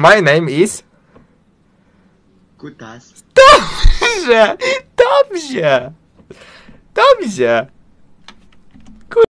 My name is... Kutas. Dobrze! Dobrze! Dobrze!